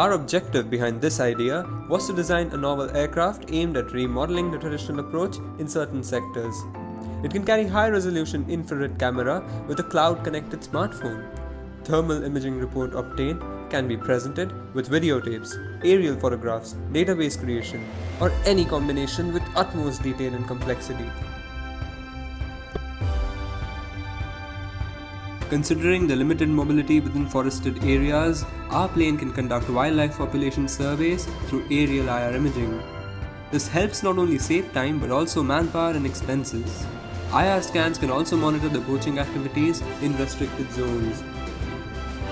Our objective behind this idea was to design a novel aircraft aimed at remodeling the traditional approach in certain sectors. It can carry high resolution infrared camera with a cloud connected smartphone. Thermal imaging report obtained can be presented with videotapes, aerial photographs, database creation, or any combination with utmost detail and complexity. Considering the limited mobility within forested areas, our plane can conduct wildlife population surveys through aerial IR imaging. This helps not only save time but also manpower and expenses. IR scans can also monitor the poaching activities in restricted zones.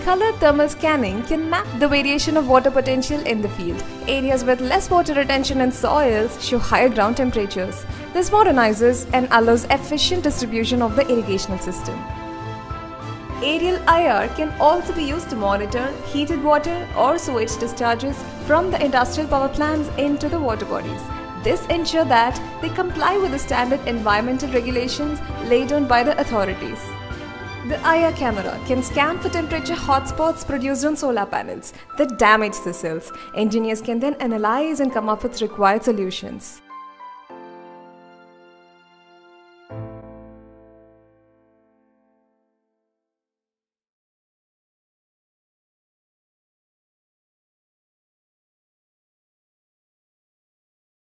Color thermal scanning can map the variation of water potential in the field. Areas with less water retention in soils show higher ground temperatures. This modernizes and allows efficient distribution of the irrigational system. Aerial IR can also be used to monitor heated water or sewage discharges from the industrial power plants into the water bodies. This ensures that they comply with the standard environmental regulations laid down by the authorities. The IR camera can scan for temperature hotspots produced on solar panels that damage the cells. Engineers can then analyze and come up with required solutions.